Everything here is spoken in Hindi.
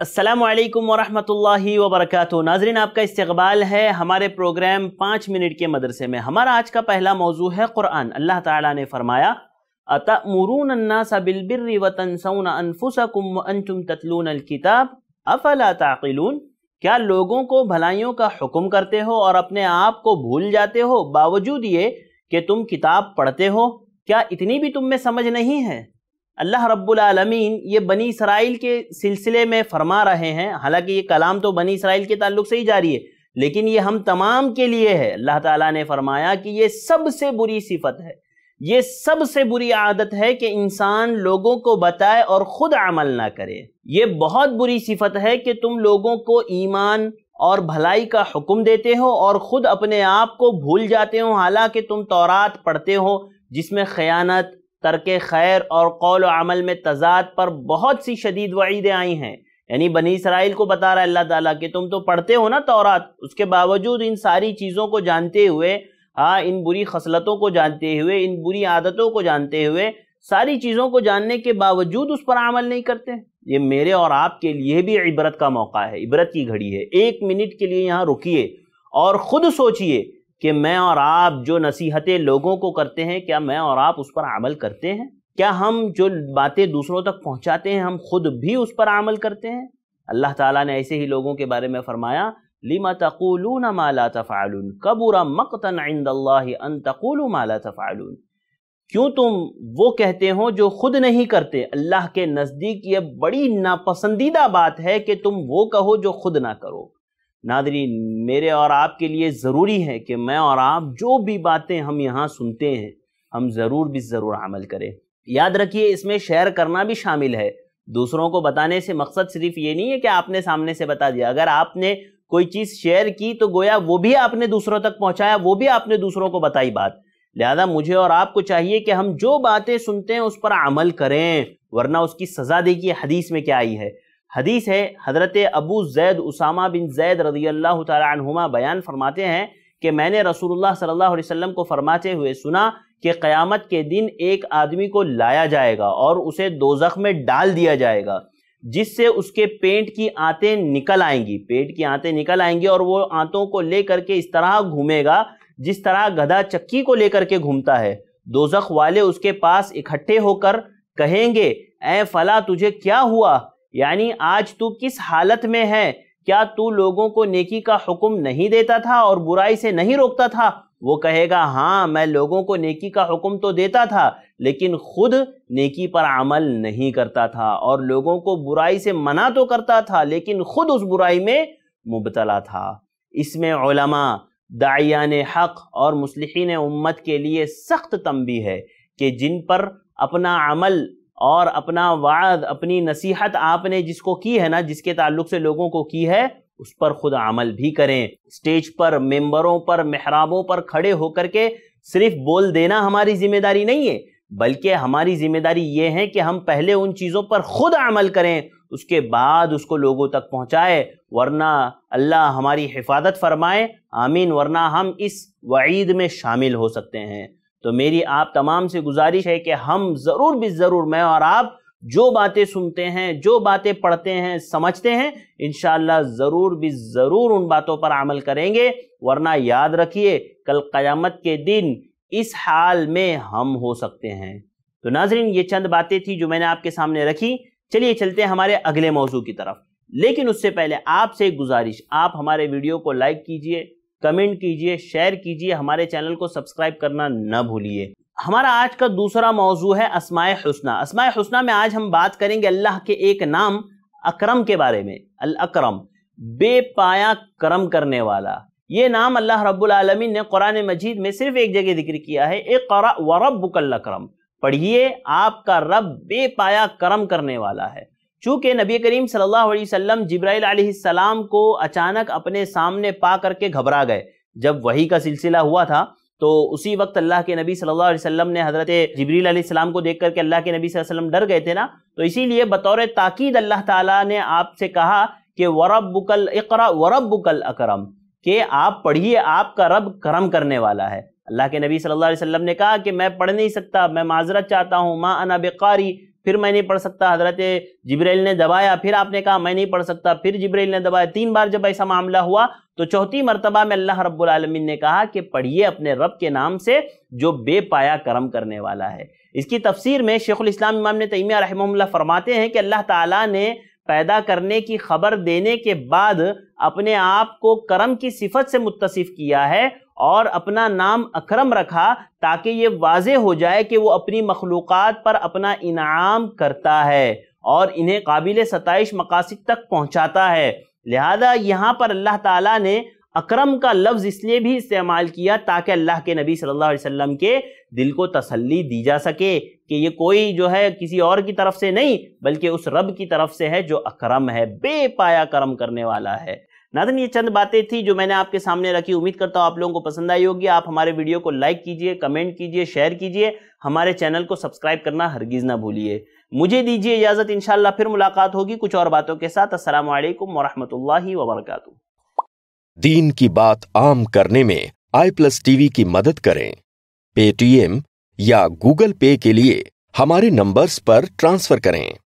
अस्सलाम वालेकुम वरहमतुल्लाहि वबरकातुहू नाजरीन, आपका इस्तकबाल है हमारे प्रोग्राम पाँच मिनट के मदरसे में। हमारा आज का पहला मौजू है कुरान अल्लाह ताला ने फरमाया अतमुरून बिलबिर्रि व तनसौन अनफुसकुम व अंतुम ततलून किताब अफला ताक़िलून? क्या लोगों को भलाइयों का हुक्म करते हो और अपने आप को भूल जाते हो? बावजूद ये कि तुम किताब पढ़ते हो, क्या इतनी भी तुम में समझ नहीं है? अल्लाह रब्बुल आलमीन ये बनी इसराइल के सिलसिले में फरमा रहे हैं। हालाँकि ये कलाम तो बनी इसराइल के ताल्लुक से ही जारी है, लेकिन ये हम तमाम के लिए है। अल्लाह ताला ने फरमाया कि ये सबसे बुरी सिफत है। ये सबसे बुरी आदत है कि इंसान लोगों को बताए और खुद अमल ना करे। ये बहुत बुरी सिफत है कि तुम लोगों को ईमान और भलाई का हुक्म देते हो और ख़ुद अपने आप को भूल जाते हो। हालाँकि तुम तौरात पढ़ते हो, जिसमें ख़यानत तर्क खैर और कौल अमल में तजाद पर बहुत सी शदीद वईदें आई हैं। यानी बनी इसराइल को बता रहा है अल्लाह ताला कि तुम तो पढ़ते हो ना तौरात, उसके बावजूद इन सारी चीज़ों को जानते हुए हाँ इन बुरी खसलतों को जानते हुए, इन बुरी आदतों को जानते हुए, सारी चीज़ों को जानने के बावजूद उस पर अमल नहीं करते। ये मेरे और आपके लिए भी इबरत का मौका है, इबरत की घड़ी है। एक मिनट के लिए यहाँ रुकिए और ख़ुद सोचिए कि मैं और आप जो नसीहतें लोगों को करते हैं, क्या मैं और आप उस पर अमल करते हैं? क्या हम जो बातें दूसरों तक पहुंचाते हैं, हम खुद भी उस पर अमल करते हैं? अल्लाह ताला ने ऐसे ही लोगों के बारे में फरमाया, लिमा तकूलून माला तफ़ालून? कबूरा मकतन अन तकूलू माला तफ़ालून? क्यों तुम वो कहते हो जो खुद नहीं करते? अल्लाह के नज़दीक ये बड़ी नापसंदीदा बात है कि तुम वो कहो जो खुद ना करो। नादरीन मेरे और आपके लिए ज़रूरी है कि मैं और आप जो भी बातें हम यहाँ सुनते हैं, हम ज़रूर भी ज़रूर अमल करें। याद रखिए, इसमें शेयर करना भी शामिल है। दूसरों को बताने से मकसद सिर्फ़ ये नहीं है कि आपने सामने से बता दिया। अगर आपने कोई चीज़ शेयर की तो गोया वो भी आपने दूसरों तक पहुँचाया, वो भी आपने दूसरों को बताई बात। लिहाजा मुझे और आपको चाहिए कि हम जो बातें सुनते हैं, उस पर अमल करें, वरना उसकी सज़ा देखिए, हदीस में क्या आई है। हदीस है, हज़रत अबू जैद उसामा बिन जैद रदी अल्लाह तुमा बयान फरमाते हैं कि मैंने रसूलुल्लाह सल्लल्लाहु अलैहि वसल्लम को फरमाते हुए सुना कि क़यामत के दिन एक आदमी को लाया जाएगा और उसे दोजख में डाल दिया जाएगा, जिससे उसके पेट की आंतें निकल आएँगी। पेट की आंतें निकल आएँगी और वो आंतों को लेकर के इस तरह घूमेगा, जिस तरह गधा चक्की को लेकर के घूमता है। दोजख वाले उसके पास इकट्ठे होकर कहेंगे ए फला, तुझे क्या हुआ? यानी आज तू किस हालत में है? क्या तू लोगों को नेकी का हुक्म नहीं देता था और बुराई से नहीं रोकता था? वो कहेगा हाँ मैं लोगों को नेकी का हुक्म तो देता था, लेकिन खुद नेकी पर अमल नहीं करता था और लोगों को बुराई से मना तो करता था, लेकिन खुद उस बुराई में मुबतला था। इसमें उलमा दायान हक और मुसलिन उम्मत के लिए सख्त तंबी है कि जिन पर अपना अमल और अपना वाद, अपनी नसीहत आपने जिसको की है ना, जिसके ताल्लुक से लोगों को की है, उस पर खुद अमल भी करें। स्टेज पर, मेंबरों पर, मेहराबों पर खड़े होकर के सिर्फ़ बोल देना हमारी ज़िम्मेदारी नहीं है, बल्कि हमारी ज़िम्मेदारी ये है कि हम पहले उन चीज़ों पर खुद अमल करें, उसके बाद उसको लोगों तक पहुँचाए, वरना अल्लाह हमारी हिफाजत फरमाए, आमीन, वरना हम इस वईद में शामिल हो सकते हैं। तो मेरी आप तमाम से गुजारिश है कि हम ज़रूर भी ज़रूर मैं और आप जो बातें सुनते हैं, जो बातें पढ़ते हैं, समझते हैं इन ज़रूर भी ज़रूर उन बातों पर अमल करेंगे। वरना याद रखिए, कल क़यामत के दिन इस हाल में हम हो सकते हैं। तो नाजरीन, ये चंद बातें थी जो मैंने आपके सामने रखी। चलिए चलते हैं हमारे अगले मौजू की तरफ़। लेकिन उससे पहले आपसे एक गुजारिश, आप हमारे वीडियो को लाइक कीजिए कमेंट कीजिए, शेयर कीजिए, हमारे चैनल को सब्सक्राइब करना न भूलिए। हमारा आज का दूसरा मौजू है असमाय हुसना। असमाय हुसना में आज हम बात करेंगे अल्लाह के एक नाम, अकरम के बारे में। अल अकरम, बेपाया करम करने वाला। ये नाम अल्लाह रब्बुल आलमीन ने कुरान मजीद में सिर्फ़ एक जगह ज़िक्र किया है एक वरब अकरम। पढ़िए, आपका रब बेपाया करम करने वाला है। चूँकि नबी करीम सल्लल्लाहु अलैहि वसल्लम जिब्राइल सलाम को अचानक अपने सामने पा करके घबरा गए। जब वही का सिलसिला हुआ था तो उसी वक्त अल्लाह के नबी सल्लल्लाहु अलैहि वसल्लम ने हज़रत जबरील सलाम को देख करके अल्लाह के नबी वसल्लम डर गए थे ना? तो इसीलिए बतौर ताकीद अल्लाह ताला ने आपसे कहा कि वरबुकल इकरा वरबुकल अकरम, कि आप पढ़िए, आपका रब करम करने वाला है। अल्लाह के नबी सल्लल्लाहु अलैहि वसल्लम ने कहा कि मैं पढ़ नहीं सकता, मैं माजरत चाहता हूँ, माँ अना बेकारी फिर मैं नहीं पढ़ सकता। हज़रत जिब्राइल ने दबाया, फिर आपने कहा, मैं नहीं पढ़ सकता। फिर जिब्राइल ने दबाया। तीन बार जब ऐसा मामला हुआ तो चौथी मरतबा में अल्लाह रब्बुल आलमीन ने कहा कि पढ़िए अपने रब के नाम से जो बेपाया करम करने वाला है। इसकी तफसीर में शेखुल इस्लाम इमाम ने तैमिया रहमल्ला फरमाते हैं कि अल्लाह ताला ने पैदा करने की खबर देने के बाद अपने आप को करम की सिफत से मुतसिफ किया है और अपना नाम अकरम रखा ताकि ये वाज हो जाए कि वो अपनी मखलूक़ पर अपना इनाम करता है और इन्हें काबिल सतश मकासद तक पहुँचाता है। लिहाजा यहाँ पर अल्लाह ताला ने अकरम का लफ्ज़ इसलिए भी इस्तेमाल किया ताकि अल्लाह के नबी सल्लल्लाहु अलैहि वसल्लम के दिल को तसल्ली दी जा सके कि ये कोई जो है किसी और की तरफ़ से नहीं, बल्कि उस रब की तरफ़ से है जो अकरम है, बेपाया करम करने वाला है। नादन ये चंद बातें थी जो मैंने आपके सामने रखी। उम्मीद करता हूँ आप लोगों को पसंद आई होगी। आप हमारे वीडियो को लाइक कीजिए, कमेंट कीजिए, शेयर कीजिए। हमारे चैनल को सब्सक्राइब करना हरगिज ना भूलिए। मुझे दीजिए इजाज़त, इंशाल्लाह फिर मुलाकात होगी कुछ और बातों के साथ। अस्सलाम वालेकुम वरहमतुल्लाहि वबरकातुहू दीन की बात आम करने में आई प्लस टीवी की मदद करें। पेटीएम या गूगल पे के लिए हमारे नंबर्स पर ट्रांसफ़र करें।